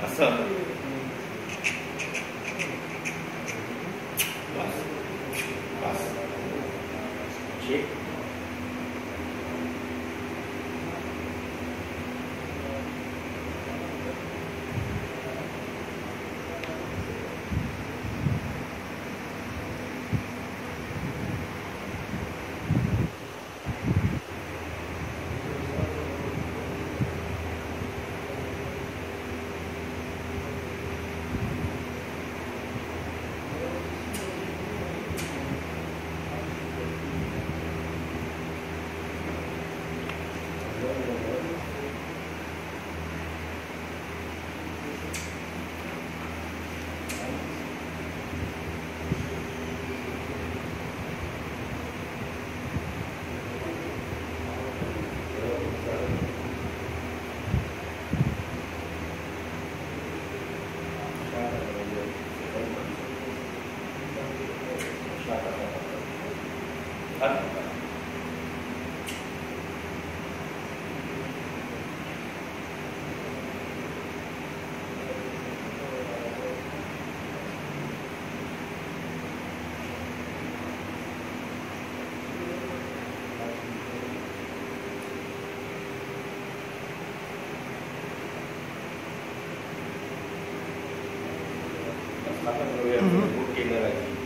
Passando. Passa. Passa. Chega. Cik. Sekarang kalau yang Mhm. mungkin lagi.